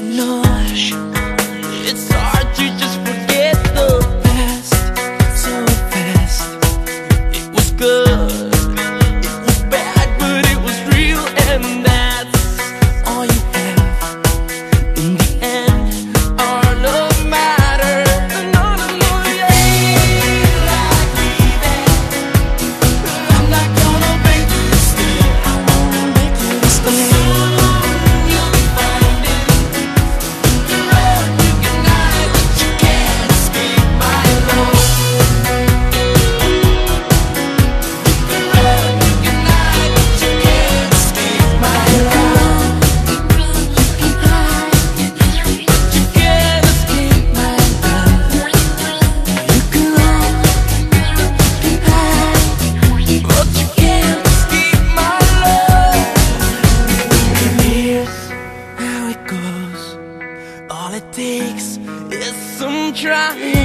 ночь, it's hard. mistakes. some try. trying.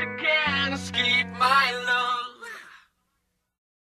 you can't escape my love.